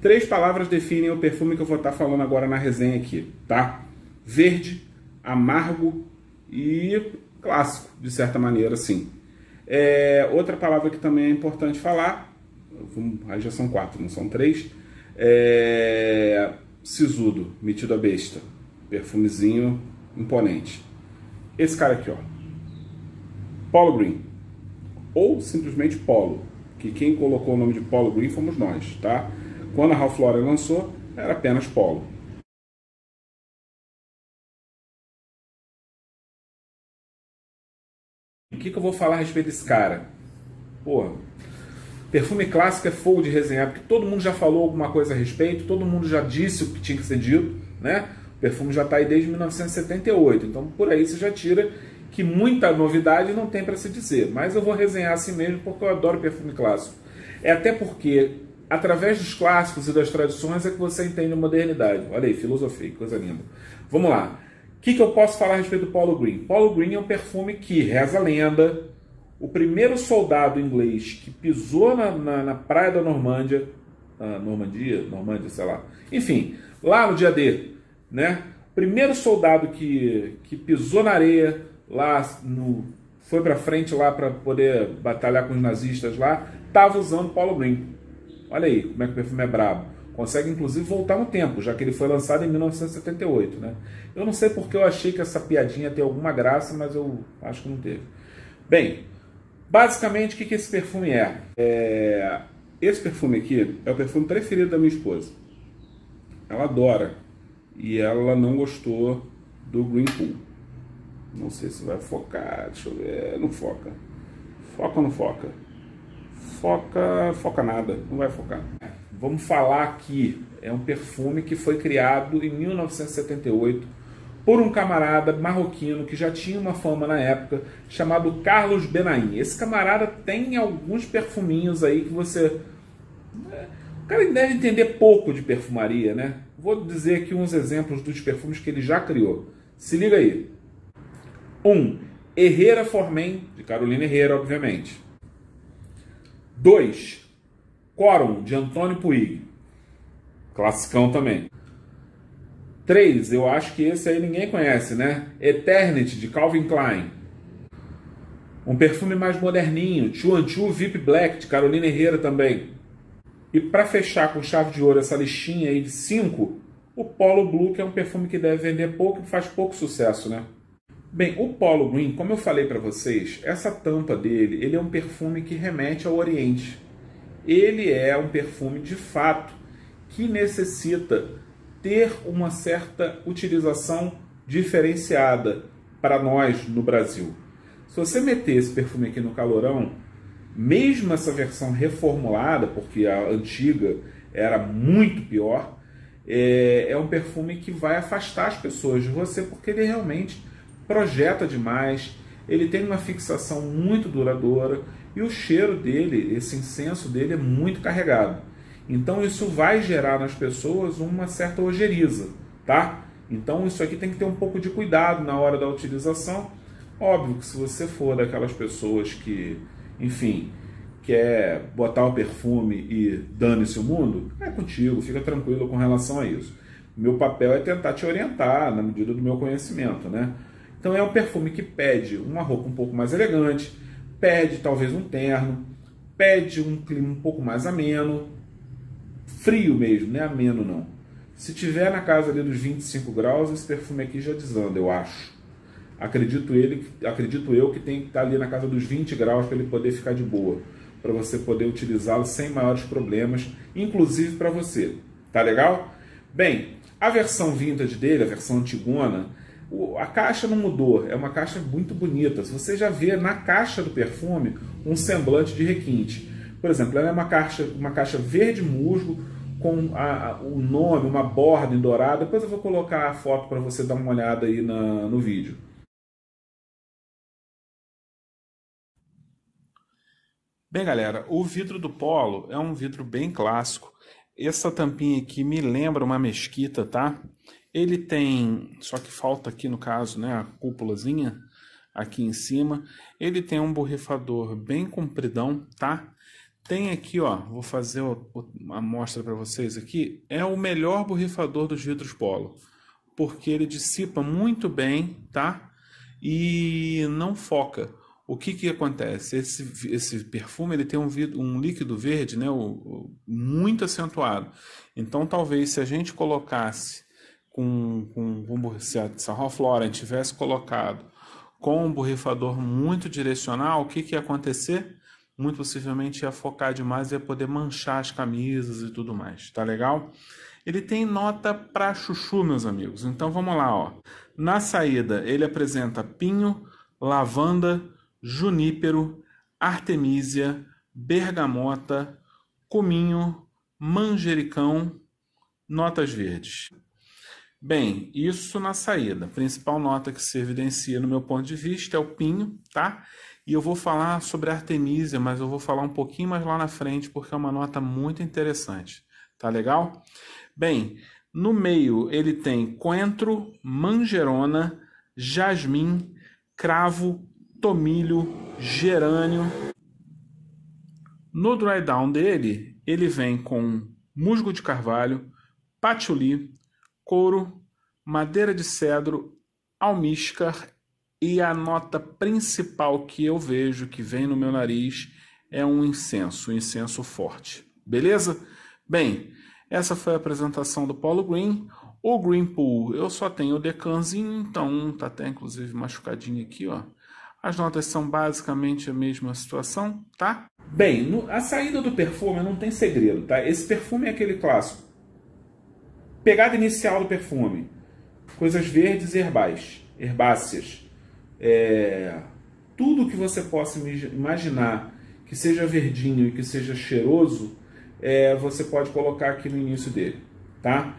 Três palavras definem o perfume que eu vou estar falando agora na resenha aqui, tá? Verde, amargo e clássico, de certa maneira, sim. É, outra palavra que também é importante falar, aí já são quatro, não são três, é sisudo, metido a besta, perfumezinho imponente. Esse cara aqui, ó, Polo Green, ou simplesmente Polo, que quem colocou o nome de Polo Green fomos nós, tá? Quando a Ralph Lauren lançou, era apenas Polo. O que, que eu vou falar a respeito desse cara? Porra, perfume clássico é fogo de resenhar, porque todo mundo já falou alguma coisa a respeito, todo mundo já disse o que tinha que ser dito, né? O perfume já está aí desde 1978, então por aí você já tira que muita novidade não tem para se dizer. Mas eu vou resenhar assim mesmo porque eu adoro perfume clássico. É até porque através dos clássicos e das tradições é que você entende a modernidade. Olha aí, filosofia, coisa linda. Vamos lá. O que, que eu posso falar a respeito do Paulo Green? Paulo Green é um perfume que, reza a lenda, o primeiro soldado inglês que pisou na, na, na praia da Normândia, ah, Normandia, Normândia, sei lá, enfim, lá no dia D, né? Primeiro soldado que, que pisou na areia, lá no, foi para frente lá para poder batalhar com os nazistas lá, estava usando Paulo Green. Olha aí como é que o perfume é brabo. Consegue inclusive voltar no tempo, já que ele foi lançado em 1978, né? Eu não sei porque eu achei que essa piadinha tem alguma graça, mas eu acho que não teve. Bem, basicamente o que, que esse perfume é? é? Esse perfume aqui é o perfume preferido da minha esposa. Ela adora e ela não gostou do Green Pool. Não sei se vai focar, deixa eu ver. Não foca. Foca ou não foca? Foca, foca nada, não vai focar. Vamos falar aqui, é um perfume que foi criado em 1978 por um camarada marroquino que já tinha uma fama na época, chamado Carlos Benaim. Esse camarada tem alguns perfuminhos aí que você. Né, o cara deve entender pouco de perfumaria, né? Vou dizer aqui uns exemplos dos perfumes que ele já criou. Se liga aí. 1. Um, Herrera Formen, de Carolina Herrera, obviamente. 2. Quorum, de Antônio Puig. Classicão também. 3. Eu acho que esse aí ninguém conhece, né? Eternity, de Calvin Klein. Um perfume mais moderninho, Chuanchu VIP Black, de Carolina Herrera também. E para fechar com chave de ouro essa listinha aí de 5, o Polo Blue, que é um perfume que deve vender pouco e faz pouco sucesso, né? Bem, o Polo Green, como eu falei para vocês, essa tampa dele, ele é um perfume que remete ao Oriente. Ele é um perfume de fato que necessita ter uma certa utilização diferenciada para nós no Brasil. Se você meter esse perfume aqui no calorão, mesmo essa versão reformulada, porque a antiga era muito pior, é, é um perfume que vai afastar as pessoas de você, porque ele realmente projeta demais, ele tem uma fixação muito duradoura e o cheiro dele, esse incenso dele é muito carregado. Então isso vai gerar nas pessoas uma certa ojeriza, tá? Então isso aqui tem que ter um pouco de cuidado na hora da utilização. Óbvio que se você for daquelas pessoas que, enfim, quer botar o perfume e dane-se o mundo, é contigo, fica tranquilo com relação a isso. Meu papel é tentar te orientar na medida do meu conhecimento, né? Então é um perfume que pede uma roupa um pouco mais elegante, pede talvez um terno, pede um clima um pouco mais ameno, frio mesmo, não é ameno não. Se tiver na casa ali dos 25 graus, esse perfume aqui já desanda, eu acho. Acredito, ele, acredito eu que tem que estar ali na casa dos 20 graus para ele poder ficar de boa, para você poder utilizá-lo sem maiores problemas, inclusive para você. Tá legal? Bem, a versão vintage dele, a versão antigona, a caixa não mudou, é uma caixa muito bonita. Você já vê na caixa do perfume um semblante de requinte. Por exemplo, ela é uma caixa, uma caixa verde musgo com a, a, o nome, uma borda em dourado. Depois eu vou colocar a foto para você dar uma olhada aí na, no vídeo. Bem, galera, o vidro do Polo é um vidro bem clássico. Essa tampinha aqui me lembra uma mesquita, tá? Ele tem, só que falta aqui no caso, né, a cúpulazinha aqui em cima. Ele tem um borrifador bem compridão, tá? tem aqui, ó, vou fazer uma amostra para vocês aqui, é o melhor borrifador dos vidros Polo, porque ele dissipa muito bem, tá? E não foca. O que que acontece? Esse, esse perfume ele tem um, um líquido verde, né, o, o, muito acentuado. Então, talvez se a gente colocasse com, com, com se a, se a Ralph Lauren tivesse colocado com um borrifador muito direcional, o que que ia acontecer? muito possivelmente ia focar demais e ia poder manchar as camisas e tudo mais, tá legal? Ele tem nota para chuchu, meus amigos. Então vamos lá, ó. Na saída, ele apresenta pinho, lavanda, junípero, artemísia, bergamota, cominho, manjericão, notas verdes. Bem, isso na saída. A principal nota que se evidencia no meu ponto de vista é o pinho, tá? E eu vou falar sobre a Artemisia, mas eu vou falar um pouquinho mais lá na frente, porque é uma nota muito interessante. Tá legal? Bem, no meio ele tem coentro, manjerona, jasmim, cravo, tomilho, gerânio. No dry down dele, ele vem com musgo de carvalho, patchouli, couro, madeira de cedro, almíscar e a nota principal que eu vejo que vem no meu nariz é um incenso, um incenso forte. Beleza? Bem, essa foi a apresentação do Paulo Green. O Green Pool, eu só tenho o decanzinho, então tá até inclusive machucadinho aqui, ó. As notas são basicamente a mesma situação, tá? Bem, no, a saída do perfume não tem segredo, tá? Esse perfume é aquele clássico. Pegada inicial do perfume. Coisas verdes e herbais, herbáceas é, tudo que você possa imaginar que seja verdinho e que seja cheiroso, é, você pode colocar aqui no início dele, tá?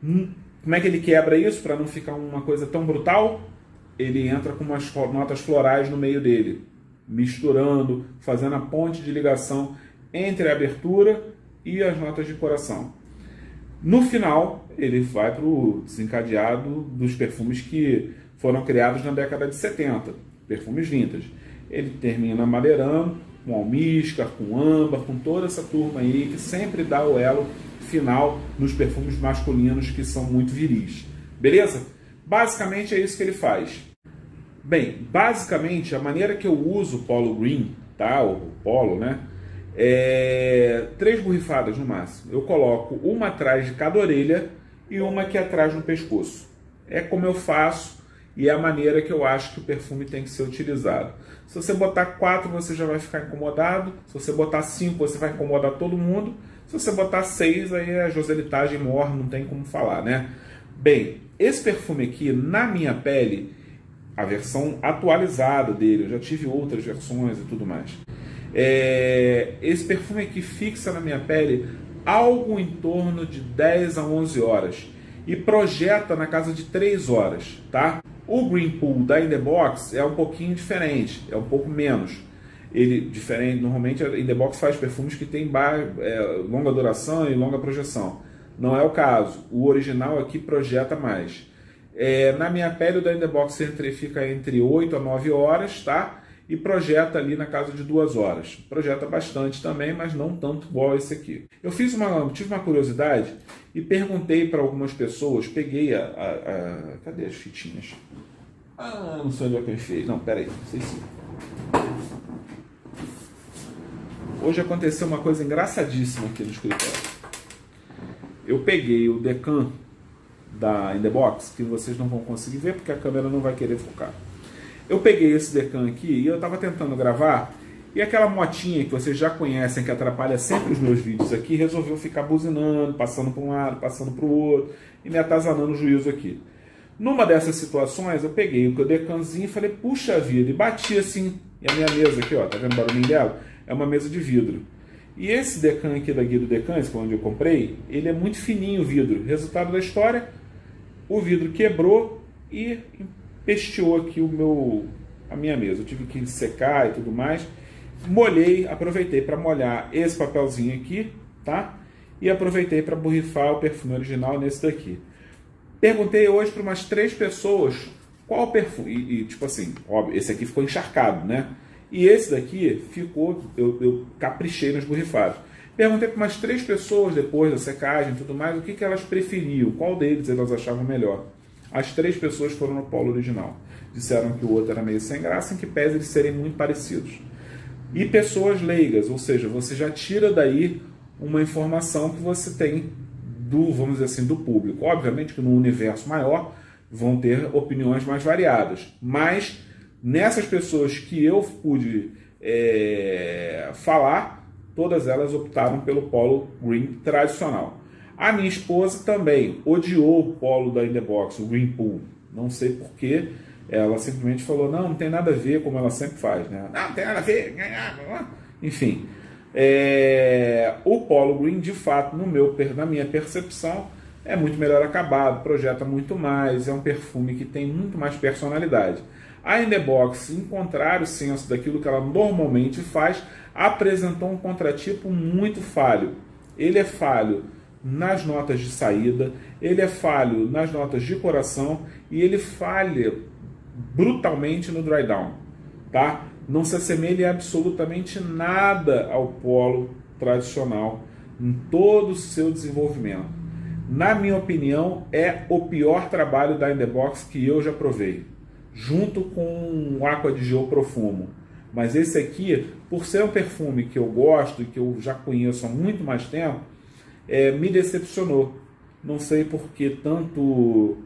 Hum, como é que ele quebra isso para não ficar uma coisa tão brutal? Ele entra com umas notas florais no meio dele, misturando, fazendo a ponte de ligação entre a abertura e as notas de coração. No final, ele vai para o desencadeado dos perfumes que foram criados na década de 70, perfumes vintage. Ele termina madeirando, com almíscar, com âmbar, com toda essa turma aí que sempre dá o elo final nos perfumes masculinos que são muito viris. Beleza? Basicamente é isso que ele faz. Bem, basicamente a maneira que eu uso o Polo Green, tá? O Polo, né? É três borrifadas no máximo. Eu coloco uma atrás de cada orelha e uma aqui atrás no pescoço. É como eu faço e é a maneira que eu acho que o perfume tem que ser utilizado. Se você botar quatro, você já vai ficar incomodado. Se você botar cinco, você vai incomodar todo mundo. Se você botar seis, aí a joselitagem morre, não tem como falar, né? Bem, esse perfume aqui, na minha pele, a versão atualizada dele, eu já tive outras versões e tudo mais. É, esse perfume aqui fixa na minha pele algo em torno de 10 a 11 horas e projeta na casa de 3 horas, tá? O Green Pool da In The Box é um pouquinho diferente, é um pouco menos. Ele diferente, normalmente a In The Box faz perfumes que tem é, longa duração e longa projeção. Não é o caso. O original aqui projeta mais. É, na minha pele, o da In The Box fica entre 8 a 9 horas, tá? E projeta ali na casa de duas horas. Projeta bastante também, mas não tanto igual esse aqui. Eu fiz uma, tive uma curiosidade e perguntei para algumas pessoas, peguei a, a, a, Cadê as fitinhas? Ah, não sei onde é que eu enfiei. Não, peraí, não sei se. Hoje aconteceu uma coisa engraçadíssima aqui no escritório. Eu peguei o Decan da In The Box, que vocês não vão conseguir ver porque a câmera não vai querer focar. Eu peguei esse Decan aqui e eu estava tentando gravar e aquela motinha que vocês já conhecem, que atrapalha sempre os meus vídeos aqui, resolveu ficar buzinando, passando para um lado, passando para o outro e me atazanando o juízo aqui. Numa dessas situações, eu peguei o decanzinho e falei, puxa vida, e bati assim, e a minha mesa aqui, ó, tá vendo o barulhinho dela? É uma mesa de vidro. E esse decan aqui da Guia do Decans, que é onde eu comprei, ele é muito fininho o vidro. Resultado da história, o vidro quebrou e pesteou aqui o meu, a minha mesa. Eu tive que secar e tudo mais. Molhei, aproveitei para molhar esse papelzinho aqui, tá? E aproveitei para borrifar o perfume original nesse daqui. Perguntei hoje para umas três pessoas qual perfume. E, e, tipo assim, óbvio, esse aqui ficou encharcado, né? E esse daqui ficou, eu, eu caprichei nos borrifados. Perguntei para umas três pessoas depois da secagem e tudo mais, o que, que elas preferiam, qual deles elas achavam melhor. As três pessoas foram no polo original. Disseram que o outro era meio sem graça, em que pese eles serem muito parecidos. E pessoas leigas, ou seja, você já tira daí uma informação que você tem do, vamos dizer assim, do público. Obviamente que no universo maior vão ter opiniões mais variadas, mas nessas pessoas que eu pude é, falar, todas elas optaram pelo polo green tradicional. A minha esposa também odiou o polo da Indebox, o Green Pool. Não sei porquê. Ela simplesmente falou: não, não tem nada a ver, como ela sempre faz. Né? Não, não tem nada a ver. Enfim. É... o Polo Green, de fato, no meu, na minha percepção, é muito melhor acabado, projeta muito mais, é um perfume que tem muito mais personalidade. A Indebox, em contrário senso daquilo que ela normalmente faz, apresentou um contratipo muito falho. Ele é falho nas notas de saída, ele é falho nas notas de coração e ele falha brutalmente no dry down, tá? Não se assemelha absolutamente nada ao polo tradicional em todo o seu desenvolvimento. Na minha opinião, é o pior trabalho da In The Box que eu já provei, junto com o Aqua de Geo Profumo. Mas esse aqui, por ser um perfume que eu gosto e que eu já conheço há muito mais tempo, é, me decepcionou. Não sei por que tanto,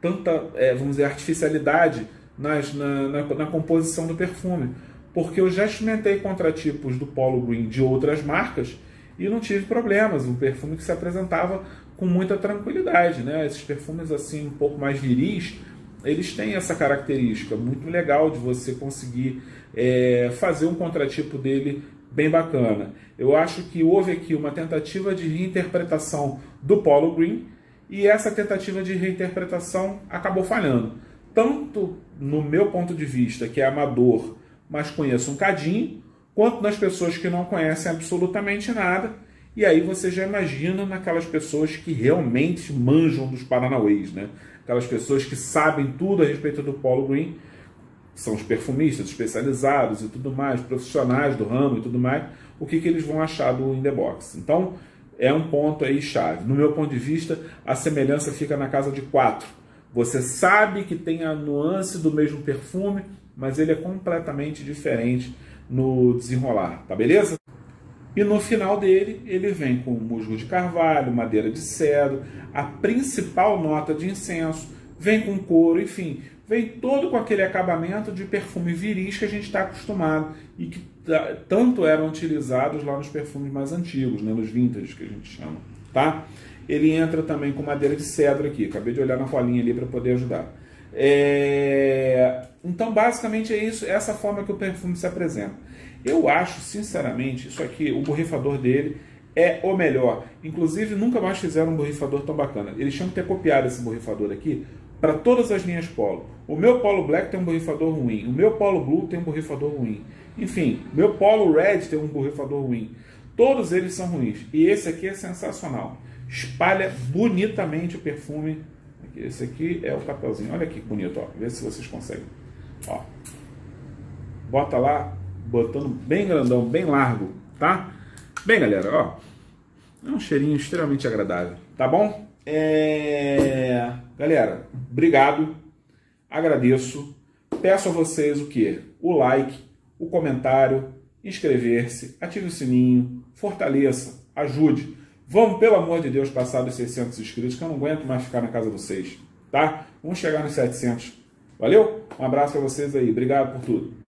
tanta, é, vamos dizer, artificialidade nas, na, na, na, composição do perfume. Porque eu já experimentei contratipos do Polo Green de outras marcas e não tive problemas. Um perfume que se apresentava com muita tranquilidade. Né? Esses perfumes assim um pouco mais viris, eles têm essa característica muito legal de você conseguir é, fazer um contratipo dele bem bacana. Eu acho que houve aqui uma tentativa de reinterpretação do Polo Green e essa tentativa de reinterpretação acabou falhando. Tanto no meu ponto de vista, que é amador, mas conheço um cadinho, quanto nas pessoas que não conhecem absolutamente nada. E aí você já imagina naquelas pessoas que realmente manjam dos Paranauês, né? Aquelas pessoas que sabem tudo a respeito do Polo Green são os perfumistas especializados e tudo mais, profissionais do ramo e tudo mais, o que, que eles vão achar do In The Box. Então, é um ponto aí chave. No meu ponto de vista, a semelhança fica na casa de quatro. Você sabe que tem a nuance do mesmo perfume, mas ele é completamente diferente no desenrolar, tá beleza? E no final dele, ele vem com musgo de carvalho, madeira de cedro, a principal nota de incenso, vem com couro, enfim, vem todo com aquele acabamento de perfume viris que a gente está acostumado e que tanto eram utilizados lá nos perfumes mais antigos, né, nos vintage que a gente chama, tá? Ele entra também com madeira de cedro aqui, acabei de olhar na colinha ali para poder ajudar. É... Então, basicamente é isso, essa forma que o perfume se apresenta. Eu acho, sinceramente, isso aqui, o borrifador dele é o melhor. Inclusive, nunca mais fizeram um borrifador tão bacana. Eles tinham que ter copiado esse borrifador aqui para todas as linhas Polo. O meu Polo Black tem um borrifador ruim, o meu Polo Blue tem um borrifador ruim. Enfim, meu Polo Red tem um borrifador ruim. Todos eles são ruins. E esse aqui é sensacional. Espalha bonitamente o perfume. Esse aqui é o papelzinho. Olha que bonito, ó. Vê se vocês conseguem. Ó. Bota lá, botando bem grandão, bem largo, tá? Bem, galera, ó. É um cheirinho extremamente agradável, tá bom? É... Galera, obrigado, agradeço. Peço a vocês o que? O like, o comentário, inscrever-se, ative o sininho, fortaleça, ajude. Vamos, pelo amor de Deus, passar dos 600 inscritos, que eu não aguento mais ficar na casa de vocês, tá? Vamos chegar nos 700. Valeu? Um abraço para vocês aí. Obrigado por tudo.